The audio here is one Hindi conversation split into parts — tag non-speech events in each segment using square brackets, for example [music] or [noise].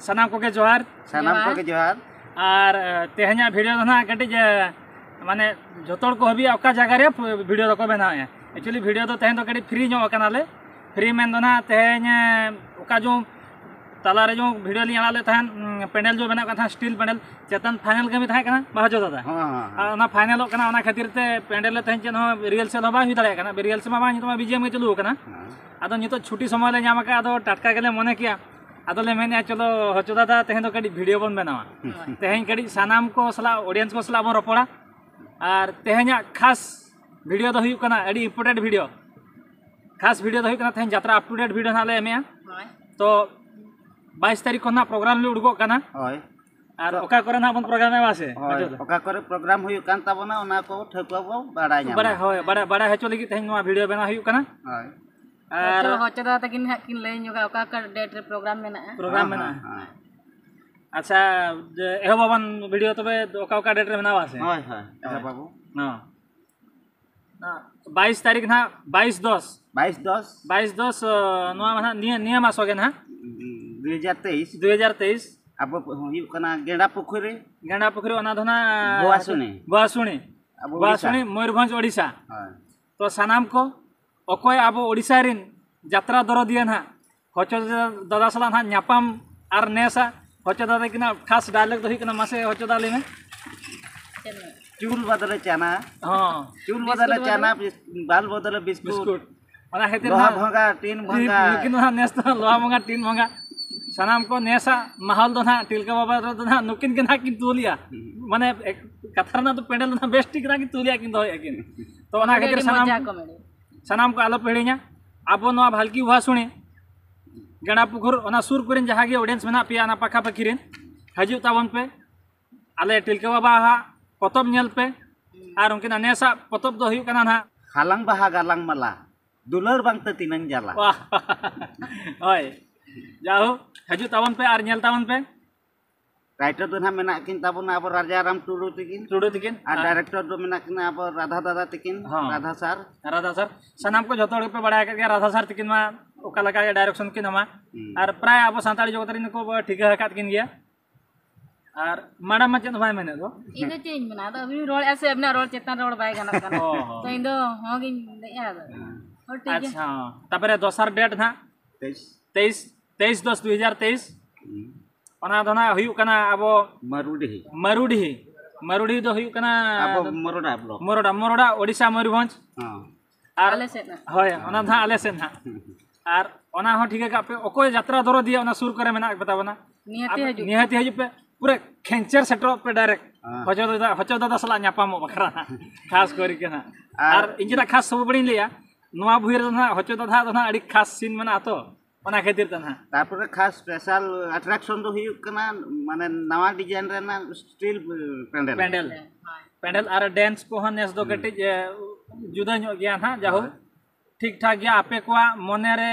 सानाम को के जोहार। सानाम को के जोहार। और तेहना वीडियो दो ना कटी माने जोतोड़ को हबी ओका जगह रे वीडियो दो को बनाए एक्चुअली वीडियो दो तेहन दो कटी फ्री नो कनाले फ्री में दो ना तेहन ओका जो तालारे जो वीडियो ली आले तहन पेंडल जो बना था स्टील पेंडल चेतन फाइनल कमी था कना महाजो दादा? हाँ हाँ आ, ओना फाइनल कना ओना खातिर ते पेंडल तेहन चेन रियल सेल बा हुई दाड़े कना। रियल से मा बा नितो बीजेम के चलू कना हाँ। आदो नितो छुट्टी समय ले नाम का आदो टटका गेले मने किया। अदले चलो हचो दादा तेहे भिडियो बन बनावा तेहे सामान को सला ऑडियंस को सला बन रपड़ा और तेहेना खास भिडियो तो इम्पोर्टेंट भिडियो खास भिडियो तो तेहे जतरा आप टू डेट भिडियो ना एम तो बस तारीख को प्रोग्राम उड़कोगना प्रोग्राम प्रोग्राम ठेकुआ बनाए बनाए भिडियो बना ᱟᱨ ᱦᱚᱪᱚᱫᱟ ᱛᱟᱹᱠᱤᱱ ᱦᱟᱸᱜ ᱠᱤᱱ ᱞᱟᱹᱭ ᱧᱚᱜᱟ ᱚᱠᱟ ᱚᱠᱟ ᱰᱮᱴ ᱨᱮ ᱯᱨᱳᱜᱨᱟᱢ ᱢᱮᱱᱟᱜᱼᱟ ᱯᱨᱳᱜᱨᱟम ᱢᱮᱱᱟᱜᱼᱟ ᱟᱪᱪᱷᱟ ᱮᱦᱚᱵᱟᱵᱚᱱ ᱵᱷᱤᱰᱤᱭᱳ ᱛᱚᱵᱮ ᱚᱠᱟ ᱚᱠᱟ ᱰᱮᱴ ᱨᱮ ᱢᱮᱱᱟᱣᱟ ᱥᱮ ᱦᱳᱭ ᱦᱳᱭ ᱮᱦᱚᱵᱟᱵᱚ ᱦᱚᱸ बाईस तारीख ना बाईस दस बाईस दस बाईस दस ना नियम आसोगे ना दुई हज़ार तेईस दुई हज़ार तेईस अब गेंडा पोखरी गेंडा पोखरी ना गोवासुणी गोवासुणी गोवासुणी मयूरभंज ओडिशा तो सानाम को अकोय आबो ओडिशा रिन यात्रा दरो दिए ना हचो दादा सला ना न्यापाम आर नेसा हचो दादा किना खास डायलॉग हिकना मासे हचो दाली में चूल बदले चना हाँ चूल बदले चना बाल बदले बिस्कुट ओना खातिर लोहा ना भंगा टीन भंगा लेकिन वहाँ नेस तो लोहा मंगा टीन मंगा सनाम को नेसा माहौल दो ना टिलका बाबा दो ना नुकिन के ना किन तुलिया माने कथर ना तो पेंडल ना बेस्ट टिक ना किन तुलिया किन दो किन तो ओना खातिर सनाम सनाम को आलो पेड़िया आबो नवा भालकी हुआ सुने। गणा पुकुर ओना सुर कुरिन जहाँ ऑडियंस पिया ना पाखा पकिरिन हजू तावन पे। आले टिलका बाबा हा पतब नेल पे। और उनकिन नेसा पतब दो ना। malah dular bang tetinang jala वाह। ओय जाओ हजू तावन पे और राइटर दो तो ना मेना किन अब राजा राम टुडू तकिन। टुडू तकिन? और डायरेक्टर दो मेना किन अब राधा दादा तकिन हाँ। राधा सर। राधा सर। सनाम को जतो पे बड़ा कर राधा सर तकिन मा ओका लगा के डायरेक्शन किन हमा और हम्म। प्राय अब संताली जगत रिन को ठीक है कात किन गया। और मैडम मा चेन भाई मैंने तो। दो इन चेंज दो अभी रोल ऐसे अपना रोल चेतन रोल बाय गाना तो इन हाँ। अच्छा। दो अच्छा। दोसर डेट ना 23 23 23 2023 ᱚᱱᱟ ᱫᱚ ᱱᱟᱜ ᱦᱩᱭᱩᱜ ᱠᱟᱱᱟ ᱟᱵᱚ ᱢᱟᱨᱩᱰᱤ ᱢᱟᱨᱩᱰᱤ ᱢᱟᱨᱩᱰᱤ ᱫᱚ ᱦᱩᱭᱩᱜ ᱠᱟᱱᱟ ᱟᱵᱚ ᱢᱚᱨᱚᱰᱟ ᱵᱞᱚᱠ ᱢᱚᱨᱚᱰᱟ ᱢᱚᱨᱚᱰᱟ ᱳᱰᱤᱥᱟ ᱢᱚᱭᱩᱨᱵᱷᱚᱸᱡᱽ ᱟᱨ ᱟᱞᱮ ᱥᱮᱫ ᱦᱳᱭ ᱚᱱᱟ ᱫᱚ ᱦᱟᱸᱜ ᱟᱞᱮ ᱥᱮᱫ ᱦᱟᱸᱜ ᱟᱨ ᱚᱱᱟ ᱦᱚᱸ ᱴᱷᱤᱠᱟᱹ ᱠᱟᱜ ᱯᱮ ᱚᱠᱚᱭ ᱡᱟᱛᱨᱟ ᱫᱚᱨᱚ ᱫᱤᱭᱟ ᱚᱱᱟ ᱥᱩᱨ ᱠᱚᱨᱮ ᱢᱮᱱᱟᱜ ᱠᱚᱛᱟ ᱵᱚᱱᱟ ᱱᱤᱦᱟᱹᱛᱤ ᱦᱤᱡᱩᱜ ᱱᱤᱦᱟᱹᱛᱤ ᱦᱤᱡᱩᱜ ᱯᱮ पूरे खेंचर सेटर पे डायरेक्ट हचो दादा हचो दादा सला नापाम बखरा खास करी के ना आर इंजना खास सब बड़ी लिया नवा भुयर ना हचो दादा तो ना अड़ी खास सीन मना तो ᱚᱱᱟ ᱠᱷᱟᱹᱛᱤᱨ ᱛᱮ ᱱᱟᱦᱟᱜ ᱛᱟᱨᱯᱚᱨᱮ ᱠᱷᱟᱥ ᱥᱯᱮᱥᱟᱞ ᱟᱴᱨᱟᱠᱥᱚᱱ ᱫᱚ ᱦᱩᱭᱩᱜ ᱠᱟᱱᱟ ᱢᱟᱱᱮ ᱱᱟᱣᱟ ᱰᱤᱡᱟᱭᱤᱱ ᱨᱮᱱᱟᱜ ᱥᱴᱤᱞ ᱯᱮᱱᱰᱮᱞ ᱯᱮᱱᱰᱮᱞ ᱯᱮᱱᱰᱮल और डांस को हम नेस दो कटिज जुदा ᱧᱚᱜ ᱜᱮᱭᱟ ᱱᱟᱦᱟᱜ ᱡᱟᱦᱳ ᱴᱷᱤᱠ ᱴᱷᱟᱠ ᱜᱮᱭᱟ ᱟᱯᱮ ᱠᱚᱣᱟᱜ ᱢᱚᱱᱮ ᱨᱮ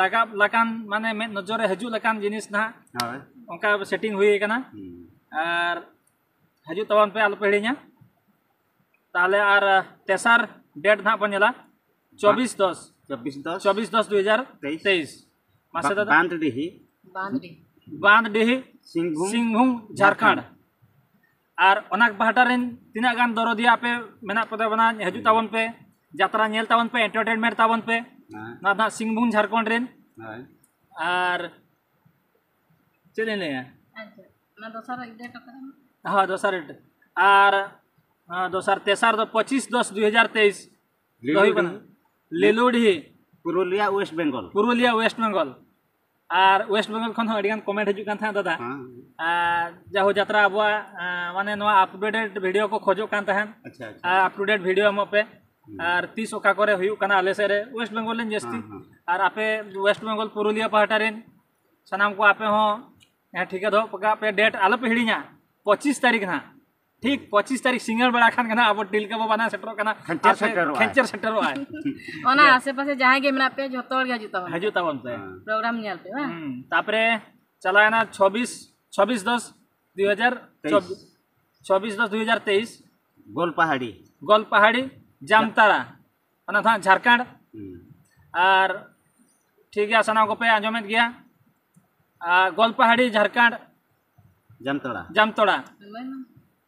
ᱞᱟᱜᱟᱵ ᱞᱮᱠᱟᱱ ᱢᱟᱱᱮ ᱢᱮᱫ ᱱᱚᱡᱚᱨ ᱨᱮ ᱦᱤᱡᱩᱜ ᱞᱮᱠᱟᱱ ᱡᱤᱱᱤᱥ ᱱᱟᱦᱟᱜ ᱦᱳᱭ ᱚᱱᱠᱟ ᱥᱮᱴᱤᱝ ᱦᱩᱭ ᱟᱠᱟᱱᱟ ᱟᱨ ᱦᱤᱡᱩᱜ ᱛᱟᱵᱚᱱ ᱯᱮ ᱟᱞᱚᱯᱮ ᱦᱤᱲᱤᱧᱟ ताले आर तेसार डेट ना बनेला चौबीस दस चौबीस दस चौबीस दस दो हज़ार तेईस मासे सिंहभूम झारखंड और ओना बाहटा रेन तीना गान दरोदिया पे मेना पदा पे यात्रा नेल तावन पे एंटरटेनमेंट तावन पे ना सिंहभूम झारखंड रेन। और चले ले ना डेट और हाँ दोसर तेसर तो दस दुई हज़ार तेईस। लिलुडी পুরুলিয়া ওয়েস্ট বেঙ্গল পুরুলিয়া ওয়েস্ট বেঙ্গল আর ওয়েস্ট বেঙ্গল খন আডিগান কমেন্ট হজুক কান থা দাদা যাহো যাত্রা আবুয়া মানে নোয়া আপডেটেড ভিডিও কো খোজো কান তাহান আচ্ছা আপডেটেড ভিডিও আমপে আর তিস ওকা করে হয়ু কানা আলে সেরে ওয়েস্ট বেঙ্গল লেন জেস্তি আর আপে ওয়েস্ট বেঙ্গল পুরুলিয়া পাহাটা রেন সানাম কো আপে হ ঠিকা দো পকা আপে ডেট আলো পিড়িয়া 25 তারিখ না ठीक पचीस तारीख सिंगर बड़ा खान कहना अब डिल बना सेटर कहना। खेंचर सेटर आए। [laughs] ओना आसे पासे जहाँ के मेरा पे जतो गया जुता है हजू तबन पे। प्रोग्राम नियल पे हाँ। तापरे चला ना 26 26 10 2024 26 10 2023 गोल पहाड़ी। गोल पहाड़ी जामतारा ओना था झारखंड। हम्म। और ठीक है सना को पे ᱟᱸᱡᱚᱢᱮᱫ गया। गोल पहाड़ी झारखंड। ᱡᱟᱢᱛᱚᱲᱟ ᱡᱟᱢᱛᱚᱲᱟ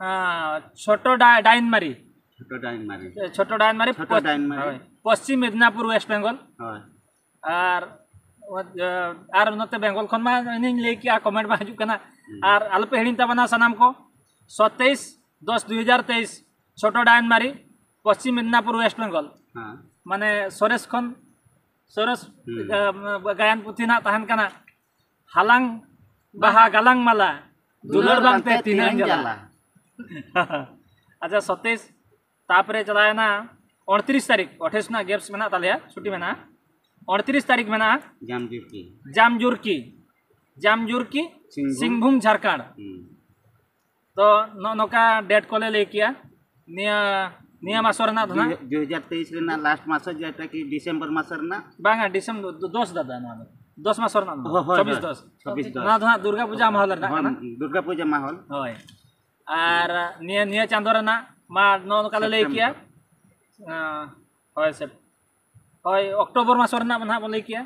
हाँ, छोटो डाइन मारी छोटो डाइन मारी छोटो डाइन मारी छोटो डाइन मारी हाँ, पश्चिम मेदिनीपुर वेस्ट बेंगल। हाँ। आर आर नते बेंगल खन मा इनि ले आ कमेंट मा जुकना हम्म। आर आलपे हेडिंग ता बना सनाम को। 27 10 2023 छोटो डाइन मारी पश्चिम मेदिनीपुर वेस्ट बेंगल। हाँ। माने सुरेश खन सुरेश हम्म। गायन पुथी ना तहन कना। हालांग बहा गालांग माला दुलर बांते तीन जला। [laughs] अच्छा सतैश तापरे चलाए ना अड़तीस तारीख अठाईस ना गेप्स में ताले छुट्टी में अड़तीस तारीख में जामजुर्की। जामजुर्की। जामजुर्की सिंहभूम। झारखंड। हम्म। तो नौका डेट को ले किया निया निया मास रना तो दो हज़ार तेईस ना लास्ट मास जेटा कि डिसेम्बर मास रना बांगा डिसेम्बर दस दादा ना दस मास रना चौबीस दस। चौबीस दस। ना तो था दुर्गा पूजा माहौल हाँ, दुर्गा पूजा माहौल। हय। ᱟᱨ ᱱᱤᱭᱟᱹ ᱱᱤᱭᱟᱹ ᱪᱟᱸᱫᱳ ᱨᱮᱱᱟᱜ ᱢᱟ ᱱᱚᱝᱠᱟ ᱞᱮ ᱞᱟᱹᱭ ᱠᱮᱭᱟ ᱦᱳᱭ ᱥᱮ ᱦᱳᱭ ᱚᱠᱴᱳᱵᱚᱨ ᱢᱟᱥ ᱨᱮᱱᱟᱜ ᱱᱟᱦᱟᱜ ᱵᱚᱱ ᱞᱟᱹᱭ ᱠᱮᱭᱟ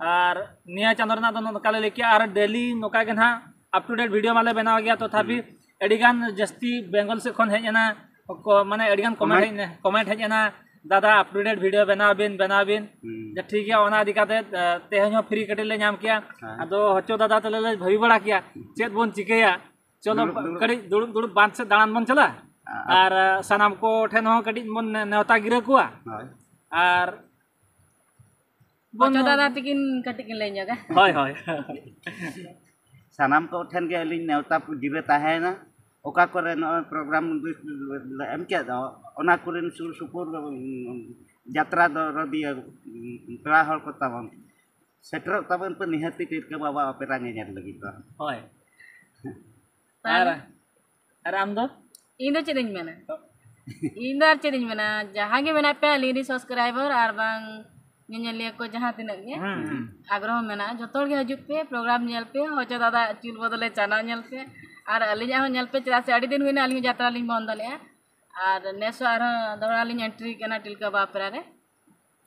ᱟᱨ ᱱᱤᱭᱟᱹ ᱪᱟᱸᱫᱳ ᱨᱮᱱᱟᱜ ᱫᱚ ᱱᱚᱝᱠᱟ ᱞᱮ ᱞᱟᱹᱭ ᱠᱮᱭᱟ ᱟᱨ ᱰᱮᱞᱤ ᱱᱚᱝᱠᱟ ᱜᱮ ᱱᱟᱦᱟᱜ ᱟᱯ ᱴᱩ ᱰᱮᱴ ᱵᱷᱤᱰᱤᱭᱳ ᱢᱟᱞᱮ ᱵᱮᱱᱟᱣ ᱜᱮᱭᱟ ᱛᱚ ᱛᱷᱟᱯᱤ ᱟᱹᱰᱤᱜᱟᱱ ᱡᱟᱹᱥᱛᱤ ᱵᱮᱝᱜᱚᱞ ᱥᱮᱫ ᱠᱷᱚᱱ ᱦᱮᱡ ᱮᱱᱟ ᱢᱟᱱᱮ ᱟᱹᱰᱤᱜᱟन कमेंट है कमेंट है ना दादा अपडेट वीडियो बनाओ बिन बनाओ बिन जब ठीक है ओना दिखाते तेहन फ्री कटे ले नाम किया दो हचो दादा तले ले भई बड़ा किया चेत बोन चिकया চলো কাটি দুড়ুব দুড়ুব বাঁধ সে দাঁড়ান বন চলা আর সানাম কো ঠেন হো কাটি বন নেওতা গিরা কুয়া আর বচো দাদা তিকিন কাটি কিন লেন জাগা হয় হয় সানাম কো ঠেন গে আলিন নেওতা দিবে তাহেনা ᱚᱠᱟ ᱠᱚᱨᱮ ᱱᱚᱜᱼᱚᱭ ᱯᱨᱳᱜᱨᱟᱢ ᱮᱢ ᱠᱮᱫ ᱫᱚ ᱚᱱᱟ ᱠᱚᱨᱮᱱ ᱥᱩᱨ ᱥᱩᱯᱩᱨ ᱡᱟᱛᱨᱟ ᱫᱚ ᱨᱚᱫᱤᱭᱟᱹ ᱯᱮᱲᱟ ᱦᱚᱲ ᱠᱚ ᱛᱟᱵᱚᱱ ᱥᱮᱴᱮᱨᱚᱜ ᱛᱟᱵᱚᱱ ᱯᱮ ᱱᱤᱦᱟᱹᱛᱤ ᱴᱤᱨᱠᱟᱹ ᱵᱟᱵᱟ ᱚᱯᱮᱨᱟ ᱧᱮᱧᱮᱞ ᱞᱟᱹᱜᱤᱫ ᱫᱚ ᱦᱳᱭ ᱟᱨ ᱟᱨ ᱟᱢ ᱫᱚ ᱤᱧ ᱫᱚ ᱪᱮᱫ ᱤᱧ ᱢᱮᱱᱟ ᱤᱧ ᱫᱚ ᱟᱨ ᱪᱮᱫ ᱤᱧ ᱢᱮᱱᱟ ᱡᱟᱦᱟᱸ ᱜᱮ ᱢᱮᱱᱟᱜ ᱯᱮᱭᱟ ᱟᱹᱞᱤᱧ ᱨᱮᱱ ᱥᱟᱵᱥᱠᱨᱟᱭᱵᱟᱨ ᱟᱨ ᱵᱟᱝ ᱧᱮᱧᱮᱞᱤᱭᱟᱹ ᱠᱚ ᱡᱟᱦᱟᱸ ᱛᱤᱱᱟᱹᱜ ᱜᱮ ᱦᱩᱸ ᱦᱩᱸ ᱟᱜᱽᱨᱚᱦᱚ ᱢᱮᱱᱟᱜᱼᱟ ᱡᱚᱛᱚ ᱦᱚᱲ ᱜᱮ ᱦᱤᱡᱩᱜ ᱯᱮ ᱯᱨᱳᱜᱨᱟᱢ ᱧᱮᱞ ᱯᱮ ᱦᱚᱪᱚ ᱫᱟᱫᱟ ᱪᱩᱞ ᱵᱚᱫᱚᱞᱮ ᱪᱟᱱᱟᱣ ᱧᱮᱞ ᱯᱮ ᱟᱨ ᱟᱹᱞᱤᱧᱟᱜ ᱦᱚᱸ ᱧᱮᱞ ᱯᱮ ᱪᱮᱫᱟᱜ ᱥᱮ ᱟᱹᱰᱤ ᱫᱤᱱ ᱦᱩᱭᱱᱟ ᱟᱹᱞᱤᱧ ᱡᱟᱛᱨᱟ ᱞᱤᱧ ᱵᱚᱱᱫᱚ ᱞᱮᱫᱼᱟ ᱟᱨ ᱱᱮᱥ ᱦᱚᱸ ᱟᱨᱦᱚᱸ ᱫᱚᱦᱲᱟ ᱞᱤᱧ ᱮᱱᱴᱨᱤ ᱠᱟᱱᱟ ᱴᱤᱞᱠᱟᱹ ᱵᱟᱯᱨᱟ ᱨᱮ